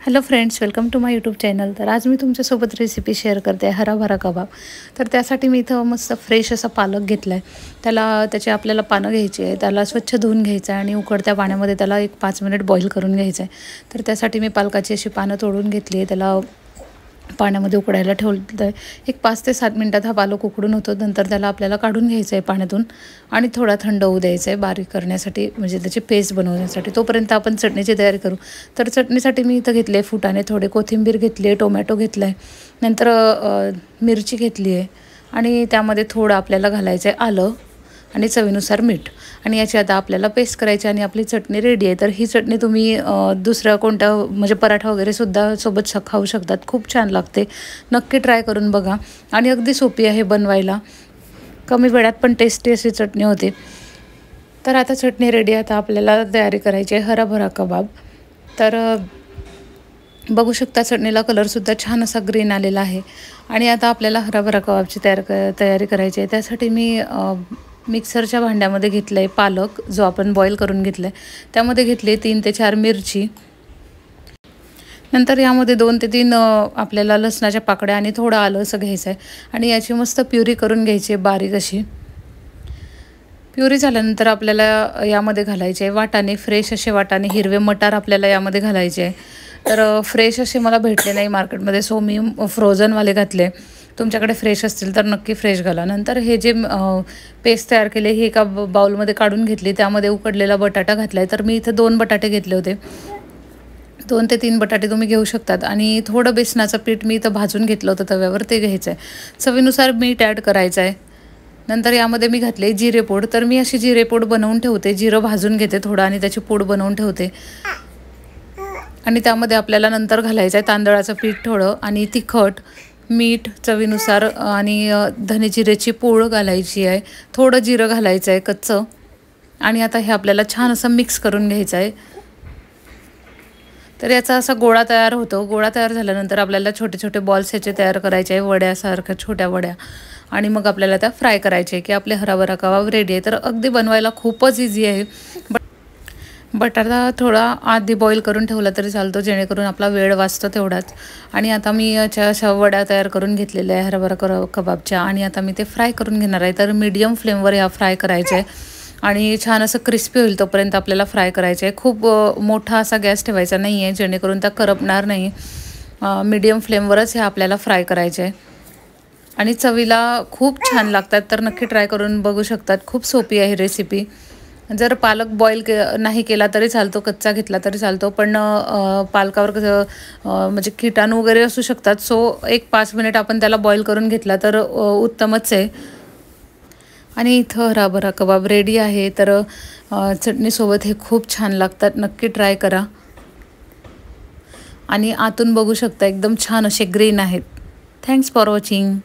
Hello friends welcome to my YouTube channel तर आज मी तुमच्यासोबत रेसिपी शेअर करते हराभरा कबाब. तर त्यासाठी मी इथं मस्त फ्रेश असा पालक घेतला आहे त्याला त्याची आपल्याला पानं घ्यायची आहे त्याला स्वच्छ धुवून घ्यायचं आहे आणि उकडत्या पाण्यामध्ये त्याला एक पाच मिनिट बॉईल करून घ्यायचं आहे. तर त्यासाठी मी पालकाची अशी पानं तोडून घेतली आहे त्याला पाण्यामध्ये उकडायला ठेवलं आहे एक पाच ते सात मिनटात हा पालक उकडून होतो. नंतर त्याला आपल्याला काढून घ्यायचं आहे पाण्यातून आणि थोडा थंड होऊ द्यायचं आहे बारीक करण्यासाठी म्हणजे त्याची पेस्ट बनवण्यासाठी. तोपर्यंत आपण चटणीची तयारी करू. तर चटणीसाठी मी इथं घेतले फुटाने थोडे कोथिंबीर घेतली आहे टोमॅटो घेतला आहे नंतर मिरची घेतली आहे आणि त्यामध्ये थोडं आपल्याला घालायचं आहे आलं. आणि चवीनुसार मीठ. आणि याची आता आपल्याला पेस्ट करायची आणि आपली चटणी रेडी आहे तर ही चटणी तुम्ही दुसऱ्या कोणत्या म्हणजे पराठा वगैरेसुद्धा सोबत खाऊ शकतात. खूप छान लागते. नक्की ट्राय करून बघा. आणि अगदी सोपी आहे बनवायला. कमी वेळात पण टेस्टी अशी चटणी होते. तर आता चटणी रेडी आता आपल्याला तयारी करायची आहे हराभरा कबाब. तर बघू शकता चटणीला कलरसुद्धा छान असा ग्रीन आलेला आहे. आणि आता आपल्याला हराभरा कबाबची तयार क तयारी करायची आहे. त्यासाठी मी मिक्सरच्या भांड्यामध्ये घेतलं आहे पालक जो आपण बॉईल करून घेतला आहे त्यामध्ये घेतले तीन ते चार मिरची. नंतर यामध्ये दोन ते तीन आपल्याला लसणाच्या पाकड्या आणि थोडं आलं असं घ्यायचं आहे आणि याची मस्त प्युरी करून घ्यायची आहे बारीक अशी. प्युरी झाल्यानंतर आपल्याला यामध्ये घालायचे आहे वाटाणे फ्रेश असे वाटाणे हिरवे मटार आपल्याला यामध्ये घालायचे आहे. तर फ्रेश असे मला भेटले नाही मार्केटमध्ये सो मी फ्रोझनवाले घातले. तुमच्याकडे फ्रेश असतील तर नक्की फ्रेश घाला. नंतर हे जे पेस्ट तयार केले हे एका बाउलमध्ये काढून घेतली त्यामध्ये उकडलेला बटाटा घातला आहे तर मी इथं दोन बटाटे घेतले होते. दोन ते तीन बटाटे तुम्ही घेऊ शकतात. आणि थोडं बेसनाचं पीठ मी इथं भाजून घेतलं होतं तव्यावर ते घ्यायचं आहे चवीनुसार मीठ ॲड करायचं आहे नंतर यामध्ये मी घातले जिरे पूड. तर मी अशी जिरे पूड बनवून ठेवते. जिरं भाजून घेते थोडं आणि त्याची पूड बनवून ठेवते. आणि त्यामध्ये आपल्याला नंतर घालायचं आहे तांदळाचं पीठ थोडं आणि तिखट. मीठ चवीनुसार आणि धने जिरेची पूळ घालायची आहे. थोडं जिरं घालायचं आहे कच्चं. आणि आता हे आपल्याला छान असं मिक्स करून घ्यायचं आहे. तर याचा असा गोळा तयार होतो. गोळा तयार झाल्यानंतर आपल्याला छोटे छोटे बॉल्स ह्याचे तयार करायचे आहे. वड्यासारख्या छोट्या वड्या. आणि मग आपल्याला त्या फ्राय करायचे की आपले हराभरा कबाब रेडी आहे. तर अगदी बनवायला खूपच इझी आहे. बटाटा थोडा आधी बॉईल करून ठेवला तरी चालतो जेणेकरून आपला वेळ वाचतो तेवढाच. आणि आता मी याच्या अशा वड्या तयार करून घेतलेल्या आहे हरभरा कर कबाबच्या. आणि आता मी ते फ्राय करून घेणार आहे. तर मीडियम फ्लेमवर ह्या फ्राय करायचे. आहे आणि छान असं क्रिस्पी होईल तोपर्यंत आपल्याला फ्राय करायचं आहे. खूप मोठा असा गॅस ठेवायचा नाही आहे जेणेकरून त्या करपणार नाही. मीडियम फ्लेमवरच हे आपल्याला फ्राय करायचे आहे. आणि चवीला खूप छान लागतात. तर नक्की ट्राय करून बघू शकतात. खूप सोपी आहे रेसिपी जर पालक बॉईल के नाही केला तरी चालतो कच्चा घेतला तरी चालतो पण पालकावर कसं म्हणजे किटाणू वगैरे असू शकतात. सो एक पाच मिनिट आपण त्याला बॉईल करून घेतला तर उत्तमच आहे. आणि इथं हराभरा कबाब रेडी आहे. तर चटणीसोबत हे खूप छान लागतात. नक्की ट्राय करा. आणि आतून बघू शकता एकदम छान असे ग्रीन आहेत. Thanks for watching